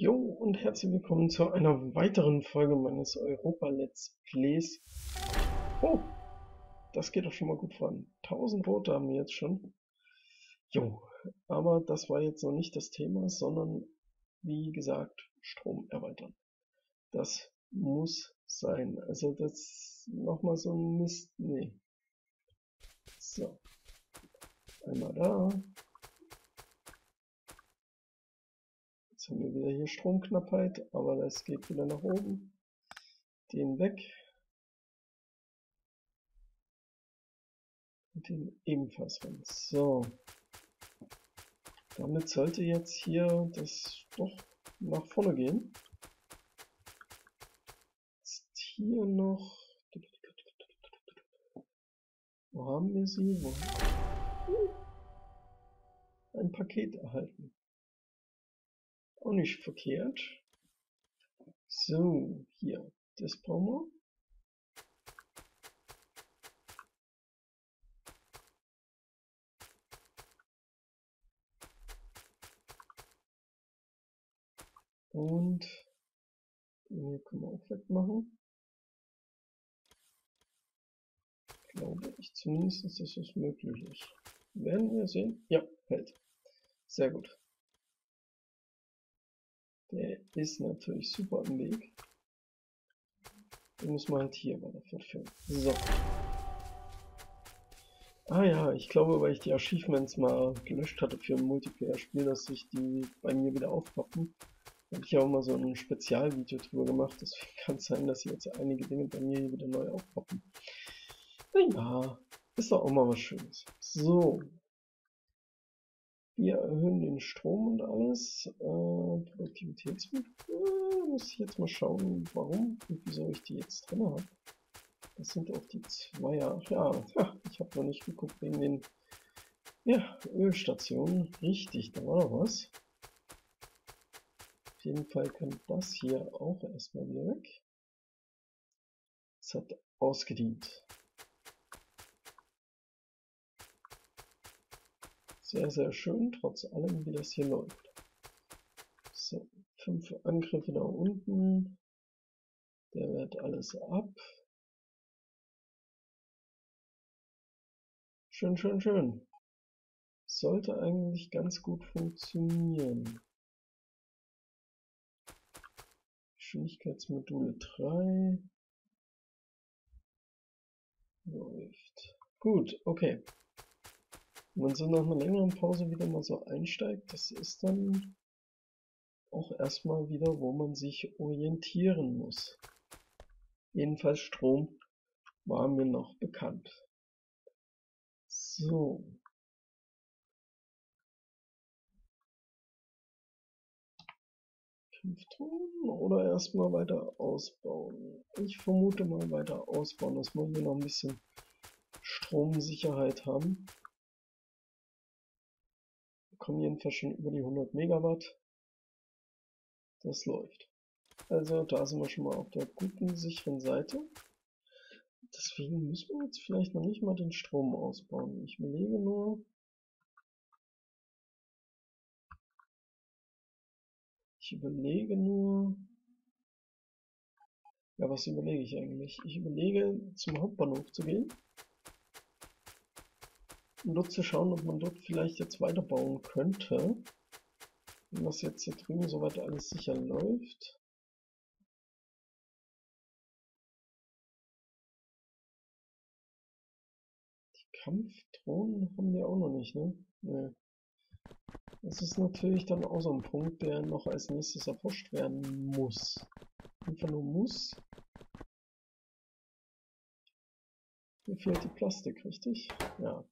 Jo und herzlich willkommen zu einer weiteren Folge meines Europa Let's Plays. Oh, das geht doch schon mal gut voran. 1000 Rote haben wir jetzt schon. Jo, aber das war jetzt noch nicht das Thema, sondern wie gesagt, Strom erweitern. Das muss sein. Also das nochmal so ein Mist. Nee. So. Einmal da, Jetzt haben wir wieder hier Stromknappheit, aber das geht wieder nach oben. Den weg. Und den ebenfalls rein. So. Damit sollte jetzt hier das doch nach vorne gehen. Jetzt hier noch. Wo haben wir sie? Wo? Ein Paket erhalten. Auch nicht verkehrt. So, hier, das brauchen wir. Und hier können wir auch wegmachen. Glaube ich zumindest, dass es möglich ist. Werden wir sehen. Ja, hält. Sehr gut. Der ist natürlich super im Weg. Den muss man halt hier weiter fortführen. So. Ah ja, ich glaube, weil ich die Achievements mal gelöscht hatte für ein Multiplayer-Spiel, dass sich die bei mir wieder aufpoppen. Habe ich ja auch mal so ein Spezialvideo drüber gemacht. Deswegen kann es sein, dass jetzt einige Dinge bei mir hier wieder neu aufpoppen. Naja, ist doch auch mal was Schönes. So, wir erhöhen den Strom und alles. Äh, Produktivitätsmittel. Äh, muss ich jetzt mal schauen, warum und wieso ich die jetzt drin habe. Das sind auch die Zweier. Ja, ich habe noch nicht geguckt wegen den ja, Ölstationen. Richtig, da war noch was. Auf jeden Fall kann das hier auch erstmal wieder weg. Es hat ausgedient. Sehr, sehr schön, trotz allem, wie das hier läuft. So, fünf Angriffe da unten. Der wehrt alles ab. Schön, schön, schön. Sollte eigentlich ganz gut funktionieren. Geschwindigkeitsmodule 3. Läuft. Gut, okay. Wenn man so nach einer längeren Pause wieder mal so einsteigt, das ist dann auch erstmal wieder, wo man sich orientieren muss. Jedenfalls Strom war mir noch bekannt. So. Tonnen oder erstmal weiter ausbauen. Ich vermute mal weiter ausbauen, dass wir hier noch ein bisschen Stromsicherheit haben kommen jedenfalls schon über die 100 Megawatt. Das läuft. Also da sind wir schon mal auf der guten, sicheren Seite. Deswegen müssen wir jetzt vielleicht noch nicht mal den Strom ausbauen. Ich überlege nur. Ich überlege nur. Ja, was überlege ich eigentlich? Ich überlege, zum Hauptbahnhof zu gehen nur zu schauen, ob man dort vielleicht jetzt weiterbauen könnte. Wenn das jetzt hier drüben soweit alles sicher läuft. Die Kampfdrohnen haben wir auch noch nicht, ne? Nee. Das ist natürlich dann auch so ein Punkt, der noch als nächstes erforscht werden muss. Einfach nur muss. Hier fehlt die Plastik, richtig? Ja.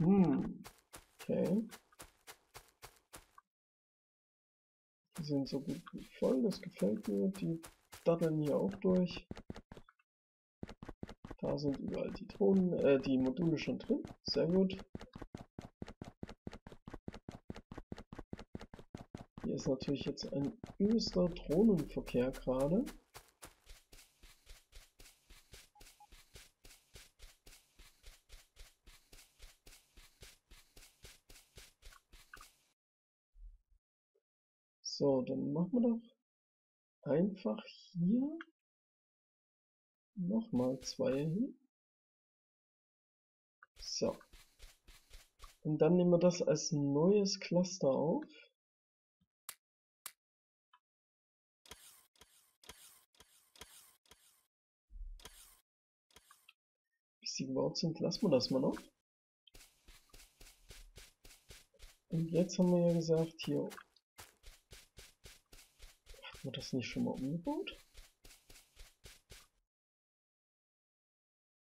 Hm. Okay. Die sind so gut wie voll, das gefällt mir. Die datteln hier auch durch. Da sind überall die Drohnen, äh, die Module schon drin. Sehr gut. Hier ist natürlich jetzt ein übelster Drohnenverkehr gerade. So, dann machen wir doch einfach hier nochmal zwei hin. So. Und dann nehmen wir das als neues Cluster auf. Bis sie gebaut sind, lassen wir das mal noch. Und jetzt haben wir ja gesagt, hier... Man das nicht schon mal umgebaut?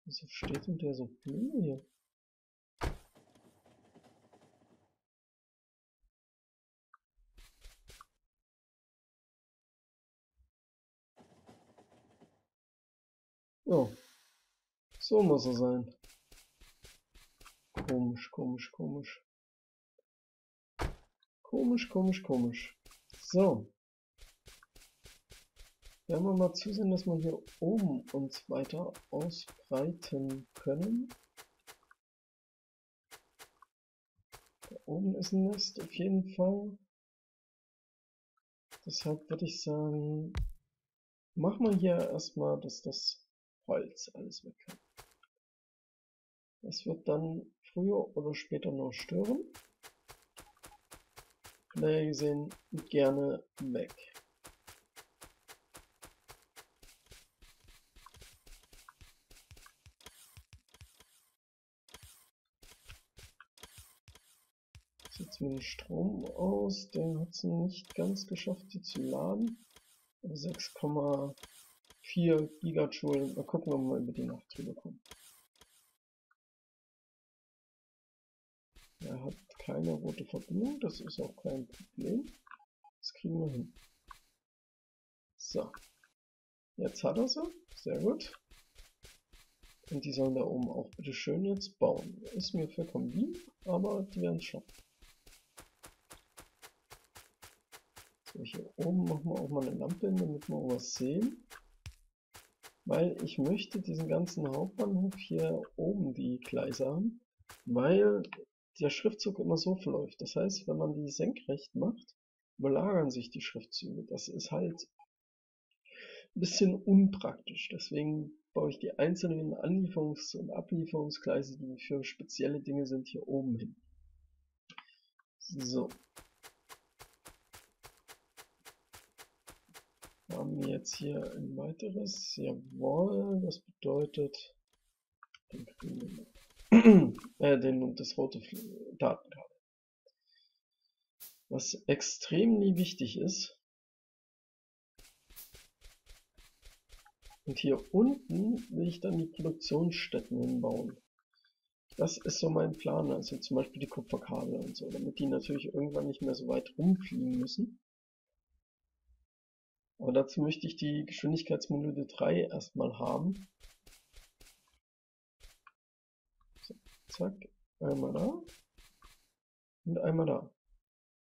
Wieso steht denn der so blöd hier? Oh, so muss er sein. Komisch, komisch, komisch. Komisch, komisch, komisch. So. Werden wir mal zusehen, dass wir hier oben uns weiter ausbreiten können. Da oben ist ein Nest auf jeden Fall. Deshalb würde ich sagen, machen wir hier erstmal, dass das Holz alles weg kann. Das wird dann früher oder später noch stören. Von daher gesehen gerne weg. Sieht mit dem Strom aus, der hat es nicht ganz geschafft, die zu laden. 6,4 Gigajoule. Mal gucken, ob wir über die Nacht drüber kommen. Er hat keine rote Verbindung, das ist auch kein Problem. Das kriegen wir hin. So. Jetzt hat er sie. Sehr gut. Und die sollen da oben auch bitte schön jetzt bauen. Ist mir vollkommen lieb, aber die werden es schaffen. Hier oben machen wir auch mal eine Lampe hin, damit wir auch was sehen. Weil ich möchte diesen ganzen Hauptbahnhof hier oben die Gleise haben, weil der Schriftzug immer so verläuft. Das heißt, wenn man die senkrecht macht, überlagern sich die Schriftzüge. Das ist halt ein bisschen unpraktisch. Deswegen baue ich die einzelnen Anlieferungs- und Ablieferungsgleise, die für spezielle Dinge sind, hier oben hin. So. Haben wir jetzt hier ein weiteres. Jawohl, das bedeutet, den noch äh, den, das rote Datenkabel. Was extrem wichtig ist, und hier unten will ich dann die Produktionsstätten hinbauen. Das ist so mein Plan, also zum Beispiel die Kupferkabel und so, damit die natürlich irgendwann nicht mehr so weit rumfliegen müssen. Aber dazu möchte ich die Geschwindigkeitsmodule 3 erstmal haben. Zack, einmal da und einmal da.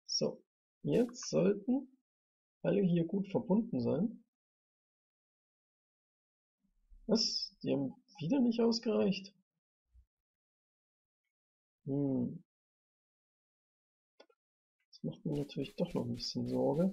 So, jetzt sollten alle hier gut verbunden sein. Was? Die haben wieder nicht ausgereicht? Hm. Das macht mir natürlich doch noch ein bisschen Sorge.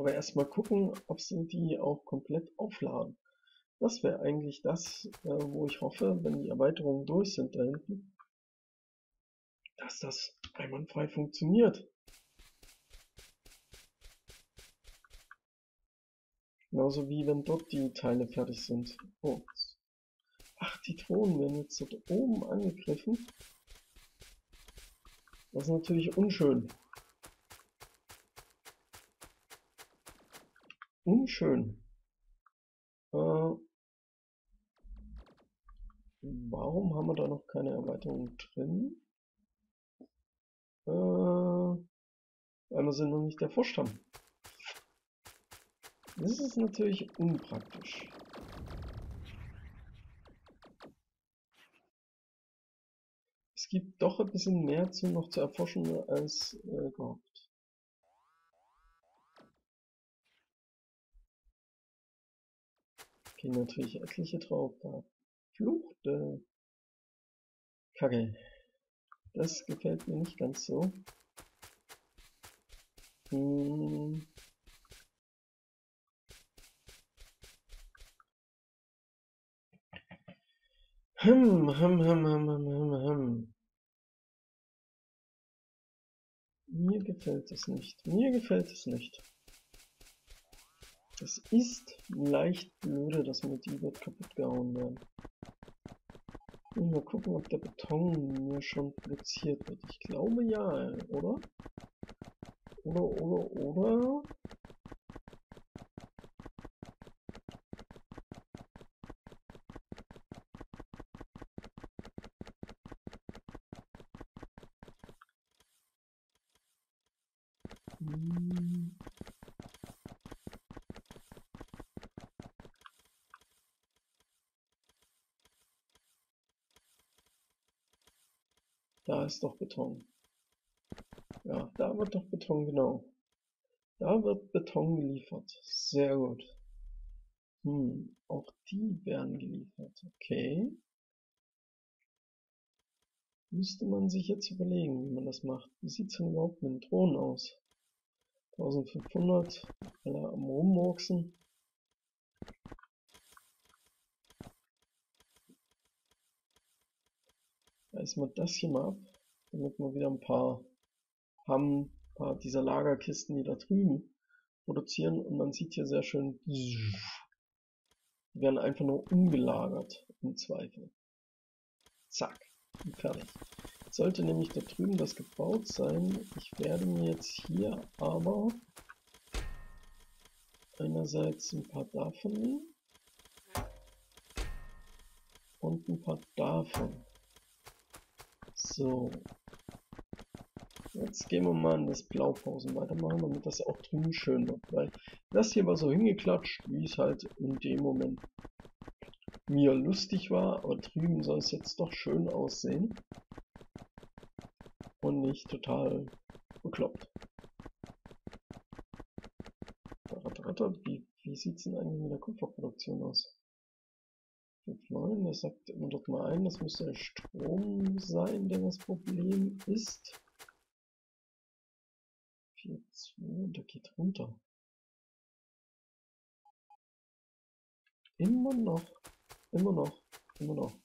Aber erstmal gucken, ob sie die auch komplett aufladen. Das wäre eigentlich das, äh, wo ich hoffe, wenn die Erweiterungen durch sind da hinten, dass das einwandfrei funktioniert. Genauso wie wenn dort die Teile fertig sind. Oh. Ach, die Drohnen werden jetzt dort oben angegriffen. Das ist natürlich unschön. Unschön. Äh, warum haben wir da noch keine Erweiterung drin? Äh, wir sind noch nicht der Vorstamm. Das ist natürlich unpraktisch. Es gibt doch ein bisschen mehr zu noch zu erforschen als äh, gehofft. Gehen natürlich etliche drauf. Fluchte. Kacke. Das gefällt mir nicht ganz so. Hm. Hm, hm, hm, hm, hm, hm, hm. Mir gefällt es nicht. Mir gefällt es nicht. Es ist leicht blöde, dass mir die wird kaputt gehauen werden. Mal gucken, ob der Beton mir schon produziert wird. Ich glaube ja, oder? Oder, oder, oder? Hm. Da ist doch Beton. Ja, da wird doch Beton, genau. Da wird Beton geliefert. Sehr gut. Hm, auch die werden geliefert. Okay. Müsste man sich jetzt überlegen, wie man das macht. Wie sieht es denn überhaupt mit den Drohnen aus? 1500, alle am Rummurksen. Reißen wir das hier mal ab, damit wir wieder ein paar haben, ein paar dieser Lagerkisten, die da drüben produzieren. Und man sieht hier sehr schön, die werden einfach nur umgelagert im Zweifel. Zack, und fertig. Sollte nämlich da drüben das gebaut sein. Ich werde mir jetzt hier aber einerseits ein paar davon nehmen und ein paar davon. So. Jetzt gehen wir mal in das Blaupausen weitermachen, damit das auch drüben schön wird. Weil das hier war so hingeklatscht, wie es halt in dem Moment mir lustig war. Aber drüben soll es jetzt doch schön aussehen und nicht total bekloppt. Wie, wie sieht es denn eigentlich mit der Kupferproduktion aus? 5,9, das sagt immer dort mal ein, das müsste der Strom sein, der das Problem ist. 4,2, der geht runter. Immer noch, immer noch, immer noch.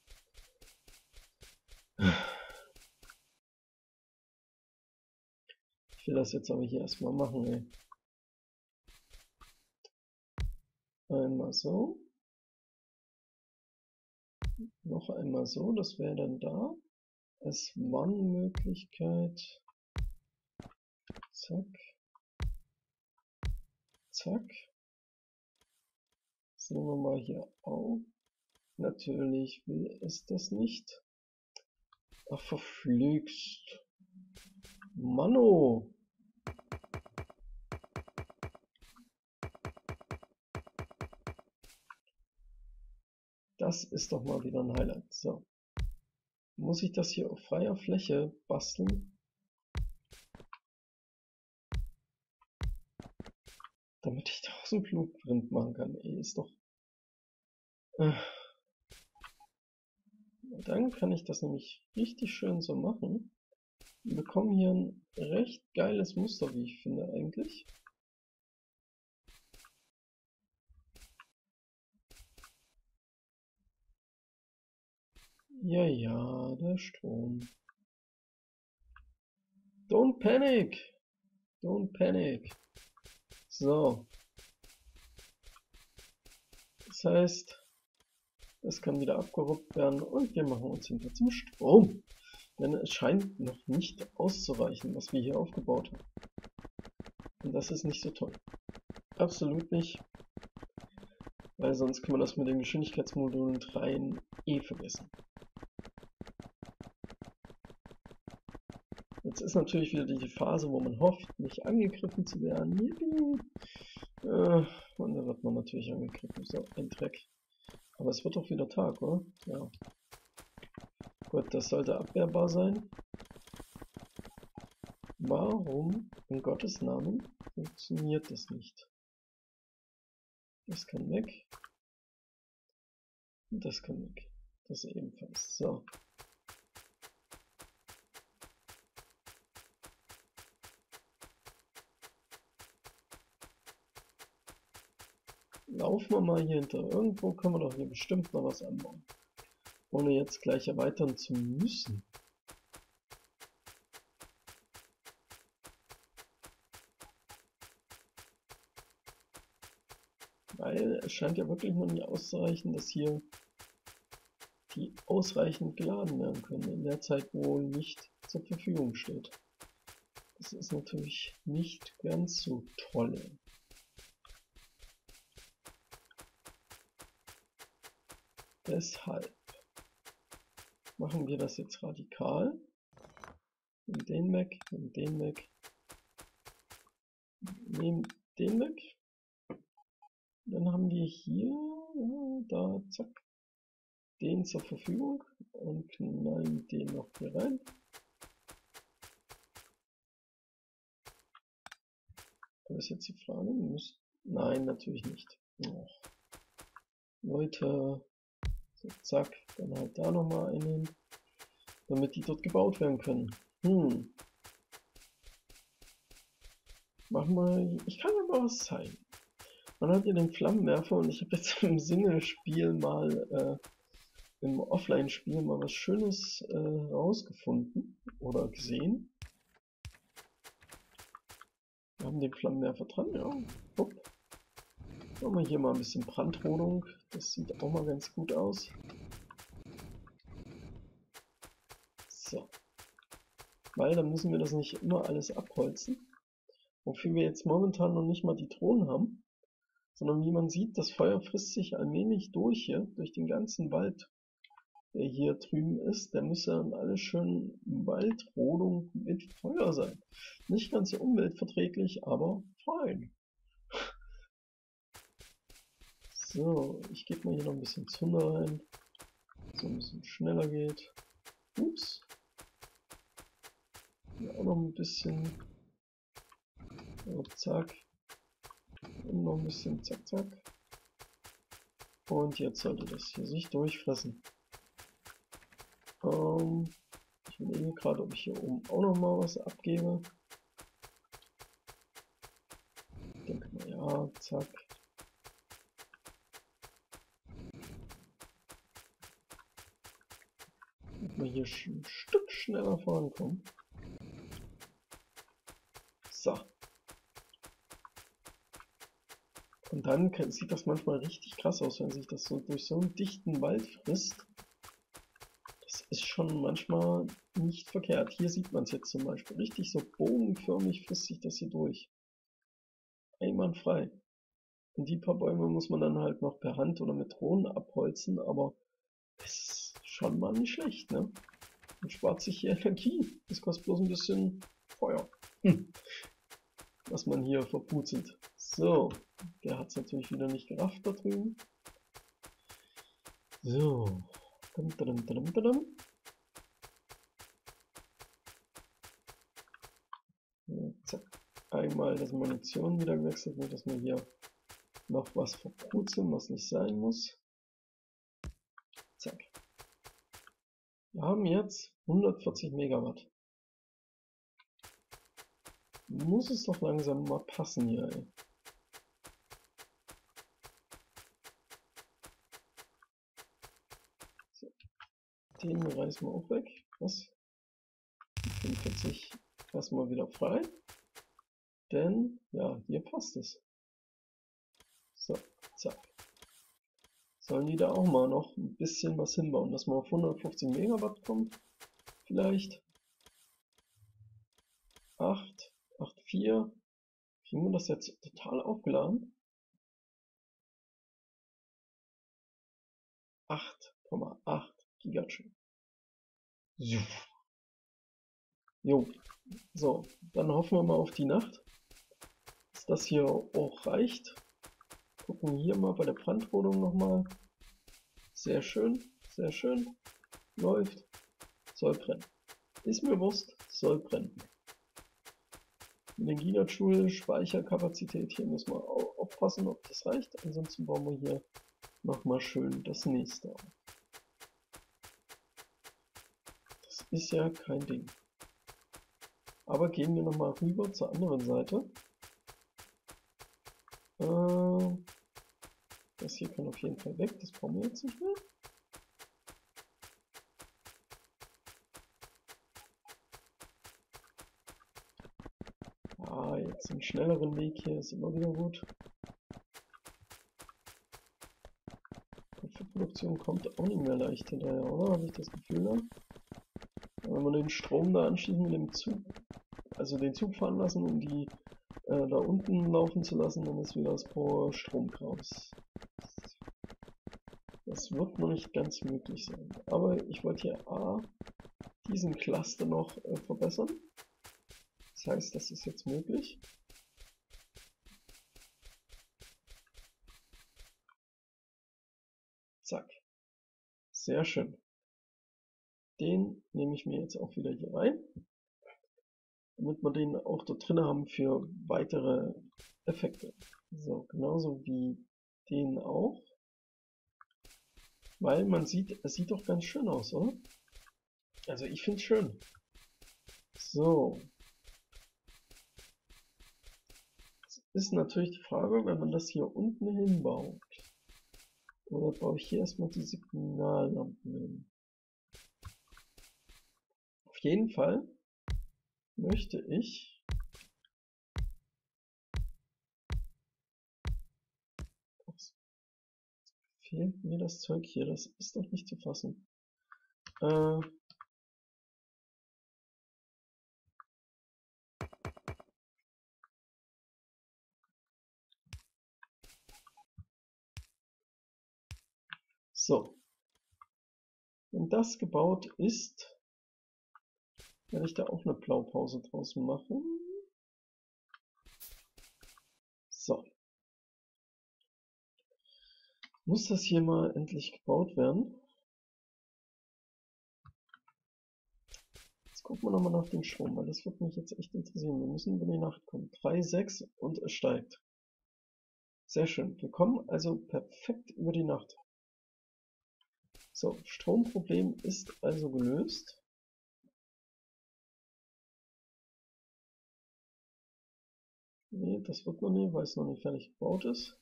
Ich will das jetzt aber hier erstmal machen, ey. Einmal so. Noch einmal so, das wäre dann da. Als One-Möglichkeit. Zack. Zack. Das wir mal hier auf. Natürlich will es das nicht. Ach, verflügst. Mano. Das ist doch mal wieder ein Highlight. So. Muss ich das hier auf freier Fläche basteln? Damit ich draußen Blueprint machen kann. Ey, ist doch... Äh. Dann kann ich das nämlich richtig schön so machen. Wir bekommen hier ein recht geiles Muster, wie ich finde eigentlich. Ja, ja, der Strom. Don't panic! Don't panic! So. Das heißt, es kann wieder abgeruppt werden und wir machen uns hinter zum Strom. Denn es scheint noch nicht auszureichen, was wir hier aufgebaut haben. Und das ist nicht so toll. Absolut nicht. Weil sonst kann man das mit den Geschwindigkeitsmodulen 3 eh vergessen. Jetzt ist natürlich wieder die Phase, wo man hofft, nicht angegriffen zu werden. Äh, und dann wird man natürlich angegriffen. So, ein Dreck. Aber es wird doch wieder Tag, oder? Ja. Gut, das sollte abwehrbar sein. Warum in Gottes Namen funktioniert das nicht? Das kann weg. Und das kann weg. Das ebenfalls. So. Laufen wir mal hier hinter. Irgendwo können wir doch hier bestimmt noch was anbauen. Ohne jetzt gleich erweitern zu müssen. Weil es scheint ja wirklich noch nicht auszureichen, dass hier die ausreichend geladen werden können in der Zeit, wo nicht zur Verfügung steht. Das ist natürlich nicht ganz so toll. Deshalb machen wir das jetzt radikal. Nehmen den weg, nehmen den weg, nehmen den weg. Dann haben wir hier, ja, da, zack, den zur Verfügung und knallen den noch hier rein. Das ist jetzt die Frage. Nein, natürlich nicht. Oh. Leute, zack, dann halt da nochmal einen, damit die dort gebaut werden können. Hm. Machen wir, ich kann aber was zeigen. Man hat hier den Flammenwerfer und ich habe jetzt im Single-Spiel mal äh, im Offline-Spiel mal was Schönes äh, rausgefunden oder gesehen. Wir haben den Flammenwerfer dran, ja. Hopp. Machen wir hier mal ein bisschen Brandrodung. Das sieht auch mal ganz gut aus. So. Weil dann müssen wir das nicht immer alles abholzen. Wofür wir jetzt momentan noch nicht mal die Drohnen haben. Sondern wie man sieht, das Feuer frisst sich allmählich durch hier, durch den ganzen Wald der hier drüben ist, der muss ja dann alles schön Waldrodung mit Feuer sein. Nicht ganz so umweltverträglich, aber fein. So, ich gebe mal hier noch ein bisschen Zunder rein, so ein bisschen schneller geht. Ups. Hier auch noch ein bisschen. So, zack. Und noch ein bisschen zack, zack. Und jetzt sollte das hier sich durchfressen. Ähm, ich überlege gerade, ob ich hier oben auch noch mal was abgebe. Ich denke mal, ja, zack. Damit wir hier ein Stück schneller vorankommen. So. Und dann sieht das manchmal richtig krass aus, wenn sich das so durch so einen dichten Wald frisst ist schon manchmal nicht verkehrt. Hier sieht man es jetzt zum Beispiel. Richtig so bogenförmig frisst sich das hier durch. Einwandfrei. Und die paar Bäume muss man dann halt noch per Hand oder mit Drohnen abholzen, aber ist schon mal nicht schlecht, ne? Und spart sich hier Energie. Das kostet bloß ein bisschen Feuer. Hm. Was man hier verputzelt. So, der hat es natürlich wieder nicht gerafft da drüben. So. Dum, dum, dum, dum, Zack. Einmal das Munition wieder gewechselt, nicht dass wir hier noch was verputzeln, was nicht sein muss. Zack. Wir haben jetzt 140 Megawatt. Muss es doch langsam mal passen hier, ey. So. Den reißen wir auch weg. Was? 45 erstmal wieder frei. Denn, ja, hier passt es. So, zack. Sollen die da auch mal noch ein bisschen was hinbauen, dass man auf 150 Megawatt kommt? Vielleicht. 8, 8, 4. Kriegen wir das jetzt total aufgeladen? 8,8 Gigajoule. Jo, so, dann hoffen wir mal auf die Nacht dass das hier auch reicht. Gucken hier mal bei der Brandrodung nochmal. Sehr schön, sehr schön. Läuft. soll brennen. Ist mir bewusst, soll brennen. Gigajoule Speicherkapazität hier muss man aufpassen, ob das reicht. Ansonsten bauen wir hier nochmal schön das nächste auf. Das ist ja kein Ding. Aber gehen wir nochmal rüber zur anderen Seite. Äh, das hier kann auf jeden Fall weg, das brauchen wir jetzt nicht mehr. Ah, jetzt einen schnelleren Weg hier ist immer wieder gut. Produktion kommt auch nicht mehr leicht hinterher, oder? Habe ich das Gefühl, ne? Wenn wir den Strom da anschließen mit dem Zug, also den Zug fahren lassen und die äh, da unten laufen zu lassen, dann ist wieder das pro Stromkraus. Das wird noch nicht ganz möglich sein. Aber ich wollte hier A, diesen Cluster noch äh, verbessern. Das heißt, das ist jetzt möglich. Zack. Sehr schön. Den nehme ich mir jetzt auch wieder hier rein, damit wir den auch dort drin haben für weitere Effekte. So, genauso wie den auch. Weil man sieht, es sieht doch ganz schön aus, oder? Also ich finde es schön. So. Jetzt ist natürlich die Frage, wenn man das hier unten hinbaut. Oder baue ich hier erstmal die Signallampen hin? Auf jeden Fall möchte ich fehlt mir das Zeug hier, das ist doch nicht zu fassen. Äh, So. Wenn das gebaut ist, werde ich da auch eine Blaupause draus machen. So. Muss das hier mal endlich gebaut werden? Jetzt gucken wir nochmal nach dem Strom, weil das wird mich jetzt echt interessieren. Wir müssen über die Nacht kommen. 3, 6 und es steigt. Sehr schön. Wir kommen also perfekt über die Nacht. So, Stromproblem ist also gelöst. Nee, das wird noch nicht, weil es noch nicht fertig gebaut ist.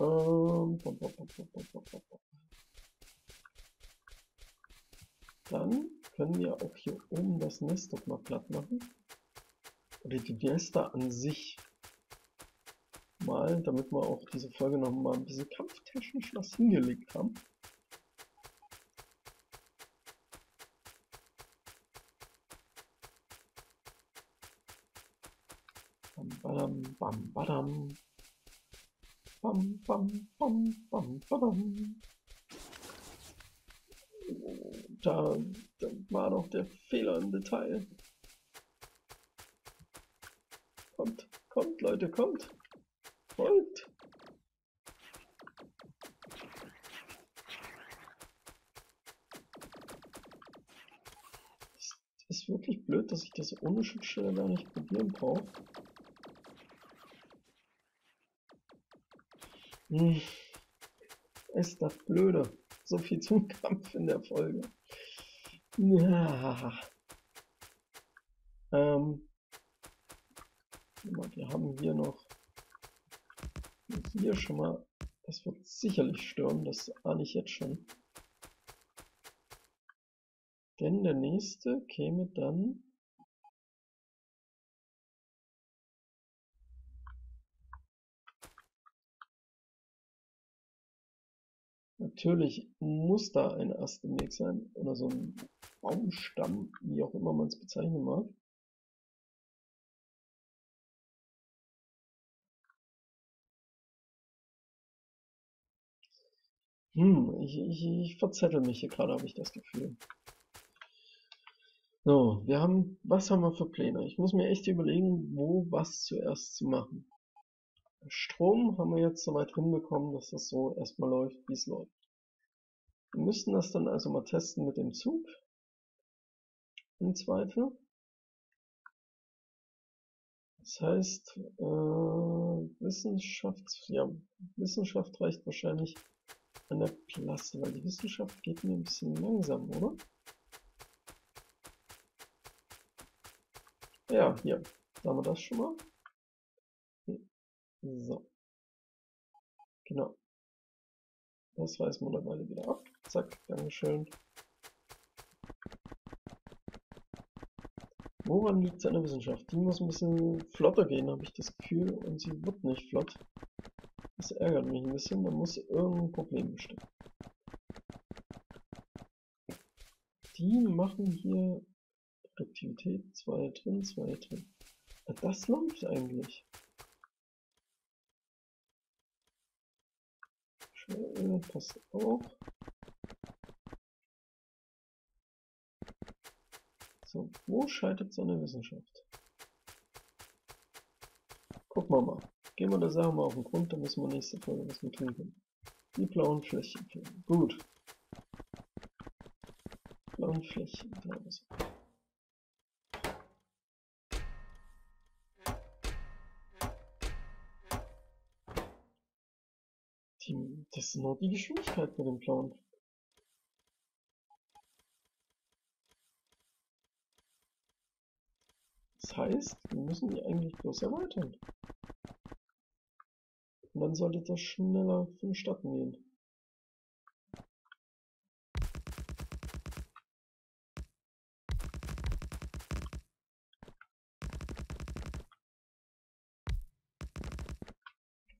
Ähm, Dann können wir auch hier oben das Nest doch mal platt machen. Oder die Nester an sich mal, damit wir auch diese Folge noch mal ein bisschen kampftechnisch was hingelegt haben. Bam, badam. Bam, bam, bam, bam, badam. Da, da war doch der Fehler im Detail. Kommt, kommt, Leute, kommt. Folgt. Das ist wirklich blöd, dass ich das ohne Schutzstelle gar nicht probieren brauche. Hm. Ist das blöde. So viel zum Kampf in der Folge. Ja. Ähm. Wir haben hier noch hier schon mal. Das wird sicherlich stören, das ahne ich jetzt schon. Denn der nächste käme dann Natürlich muss da ein Ast im Weg sein oder so ein Baumstamm, wie auch immer man es bezeichnen mag. Hm, ich, ich, ich verzettel mich hier gerade, habe ich das Gefühl. So, wir haben, was haben wir für Pläne? Ich muss mir echt überlegen, wo was zuerst zu machen. Strom haben wir jetzt soweit hinbekommen, dass das so erstmal läuft, wie es läuft. Wir müssten das dann also mal testen mit dem Zug. im Zweifel. Das heißt, äh, Wissenschaft, ja, Wissenschaft reicht wahrscheinlich an der Plaste, weil die Wissenschaft geht mir ein bisschen langsam, oder? Ja, hier, da haben wir das schon mal. So. Genau. Das reißen wir dabei wieder ab. Zack, Dankeschön. Woran liegt der Wissenschaft? Die muss ein bisschen flotter gehen, habe ich das Gefühl, und sie wird nicht flott. Das ärgert mich ein bisschen, da muss irgendein Problem bestehen. Die machen hier Produktivität 2 drin, 2 drin. Das läuft eigentlich. Schweröl passt auch. So, wo scheitert so eine Wissenschaft? Gucken wir mal. Gehen wir der Sache mal auf den Grund, dann müssen wir nächste Folge was mit tun können. Die blauen Flächen. Gut. Blauen Flächen. Ist Die, das ist nur die Geschwindigkeit mit dem blauen. Das heißt, wir müssen die eigentlich bloß erweitern. Und dann sollte das schneller vonstatten gehen.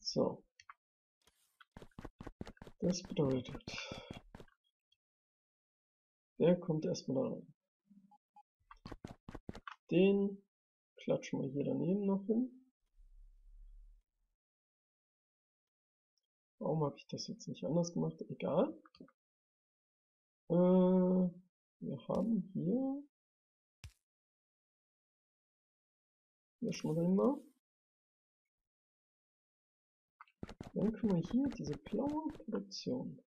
So. Das bedeutet, der kommt erstmal da rein. Den klatschen wir hier daneben noch hin. Warum habe ich das jetzt nicht anders gemacht? Egal. Äh, wir haben hier wir den mal. Dann können wir hier diese blaue Produktion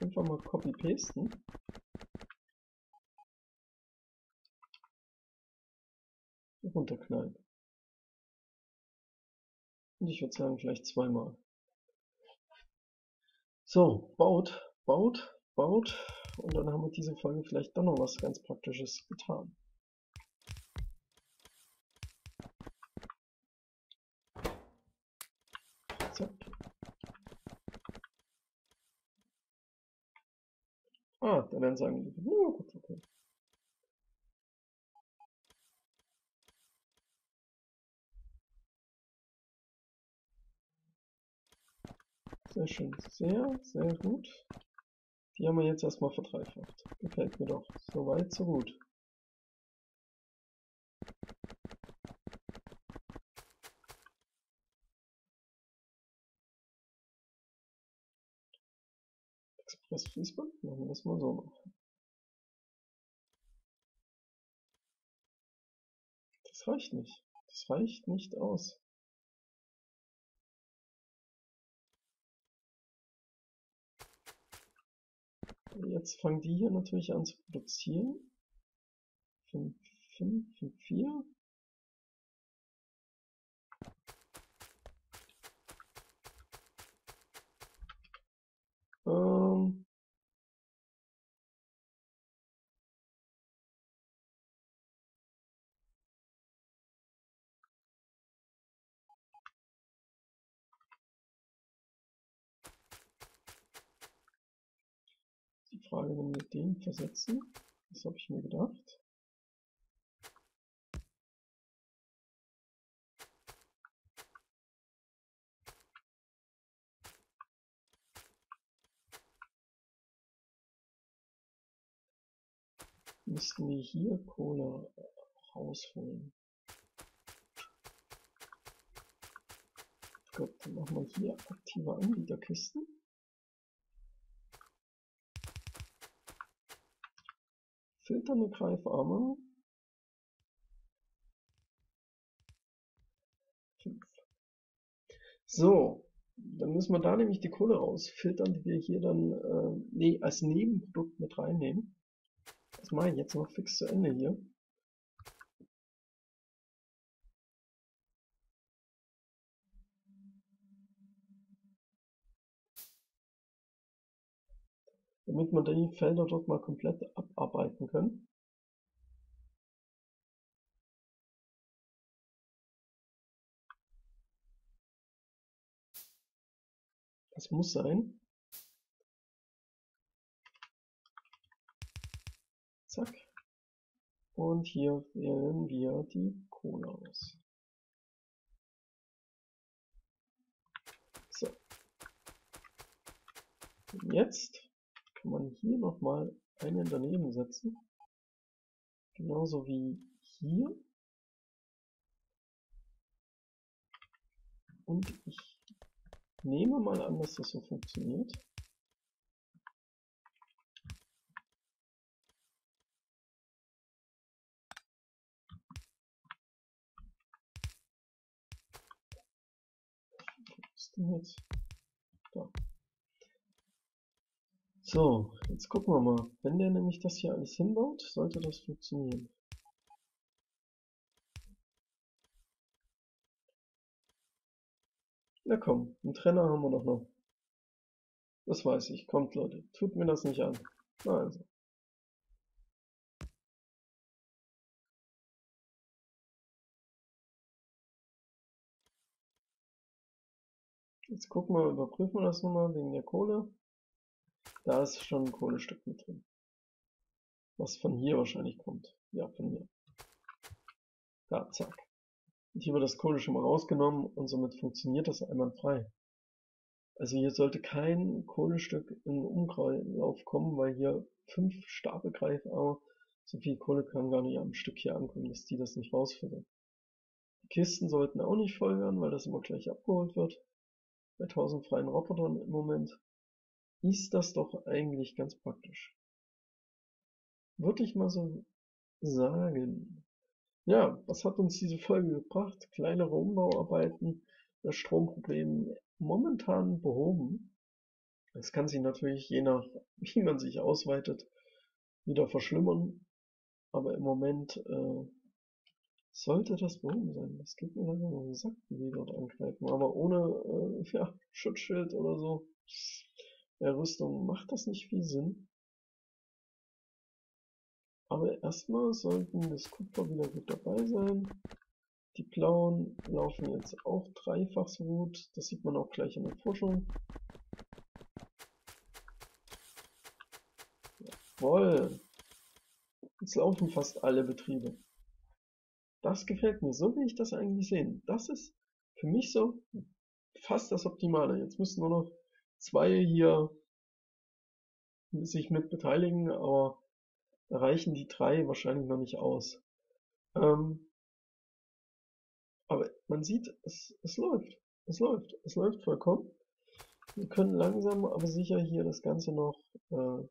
einfach mal copy-pasten. Runterknallen. Und ich würde sagen, vielleicht zweimal. So, baut, baut, baut. Und dann haben wir diese Folge vielleicht dann noch was ganz Praktisches getan. Zack. Ah, da werden sagen, oh, gut, okay. Sehr schön, sehr, sehr gut. Die haben wir jetzt erstmal verdreifacht. Gefällt mir doch. So weit, so gut. Express Fließband, machen wir das mal so noch. Das reicht nicht. Das reicht nicht aus. Jetzt fangen die hier natürlich an zu produzieren. 5, 5, 5, 4. Frage, wenn wir den versetzen, das habe ich mir gedacht. müssten wir hier Kohle rausholen. Gut, dann machen wir hier aktive Anbieterkisten. Filternde Greifarme. 5. So, Dann müssen wir da nämlich die Kohle rausfiltern, die wir hier dann äh, nee, als Nebenprodukt mit reinnehmen. Das mache ich jetzt noch fix zu Ende hier. Damit wir die Felder dort mal komplett abarbeiten können. Das muss sein. Zack. Und hier wählen wir die Kohle aus. So. Und jetzt kann man hier nochmal einen daneben setzen. Genauso wie hier. Und ich nehme mal an, dass das so funktioniert. Was ist denn jetzt? Da. So, jetzt gucken wir mal. Wenn der nämlich das hier alles hinbaut, sollte das funktionieren. Na komm, einen Trenner haben wir doch noch. Das weiß ich. Kommt Leute, tut mir das nicht an. Also. Jetzt gucken wir, überprüfen wir das nochmal wegen der Kohle. Da ist schon ein Kohlestück mit drin. Was von hier wahrscheinlich kommt. Ja, von hier. Da, zack. Und hier wird das Kohle schon mal rausgenommen und somit funktioniert das einwandfrei. Also hier sollte kein Kohlestück in Umlauf kommen, weil hier fünf Stapelgreif, aber so viel Kohle kann gar nicht am Stück hier ankommen, dass die das nicht rausfiltern. Die Kisten sollten auch nicht voll werden, weil das immer gleich abgeholt wird. Bei 1000 freien Robotern im Moment ist das doch eigentlich ganz praktisch. Würde ich mal so sagen. Ja, was hat uns diese Folge gebracht? Kleinere Umbauarbeiten, das Stromproblem momentan behoben. Es kann sich natürlich je nach, wie man sich ausweitet, wieder verschlimmern. Aber im Moment äh, sollte das behoben sein. Das geht mir langsam auf den Sack, wie die dort angreifen. Aber ohne äh, ja, Schutzschild oder so Rüstung macht das nicht viel Sinn. Aber erstmal sollten das Kupfer wieder gut dabei sein. Die blauen laufen jetzt auch dreifach so gut. Das sieht man auch gleich in der Forschung. Jawohl. Jetzt laufen fast alle Betriebe. Das gefällt mir. So will ich das eigentlich sehen. Das ist für mich so fast das Optimale. Jetzt müssen nur noch zwei hier sich mit beteiligen, aber reichen die drei wahrscheinlich noch nicht aus. Ähm, aber man sieht, es, es läuft. Es läuft. Es läuft vollkommen. Wir können langsam, aber sicher hier das Ganze noch äh,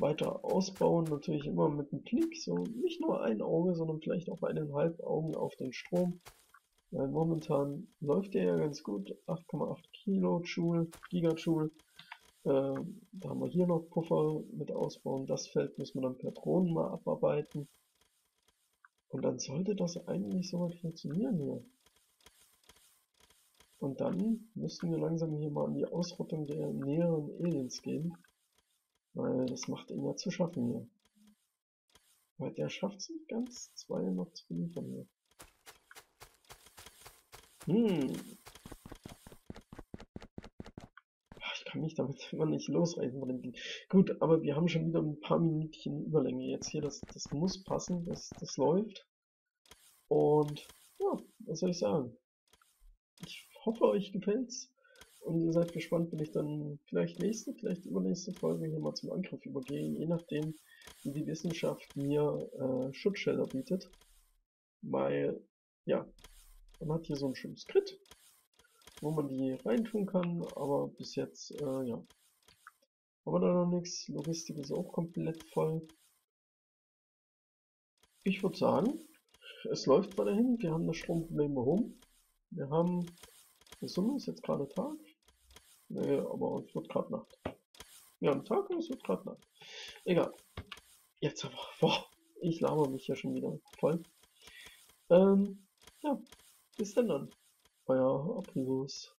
weiter ausbauen. Natürlich immer mit einem Klick. So nicht nur ein Auge, sondern vielleicht auch eineinhalb Augen auf den Strom. Weil momentan läuft der ja ganz gut. 8,8 Kilojoule, Gigajoule. Äh, da haben wir hier noch Puffer mit ausbauen. Das Feld müssen wir dann per Drohnen mal abarbeiten. Und dann sollte das eigentlich soweit funktionieren hier. Und dann müssten wir langsam hier mal an die Ausrottung der näheren Aliens gehen. Weil das macht ihn ja zu schaffen hier. Weil der schafft es nicht ganz, zwei noch zu beliefern hier. Hm. Ich kann mich damit immer nicht losreißen von dem. Gut, aber wir haben schon wieder ein paar Minütchen Überlänge jetzt hier. Das, das muss passen, das, das läuft. Und ja, was soll ich sagen? Ich hoffe, euch gefällt's. Und ihr seid gespannt, wenn ich dann vielleicht nächste, vielleicht übernächste Folge hier mal zum Angriff übergehe, je nachdem, wie die Wissenschaft mir äh, Schutzschilder bietet. Weil, ja, man hat hier so ein schönes Crit, wo man die reintun kann, aber bis jetzt, äh, ja. Aber da noch nichts. Logistik ist auch komplett voll. Ich würde sagen, es läuft weiterhin. Wir haben das Stromproblem behoben. Wir haben In Summe ist jetzt gerade Tag. Nee, aber es wird gerade Nacht. Wir haben Tag und es wird gerade Nacht. Egal. Jetzt aber. Boah, ich laber mich ja schon wieder voll. Ähm, ja. Bis dann dann. Euer Apurus.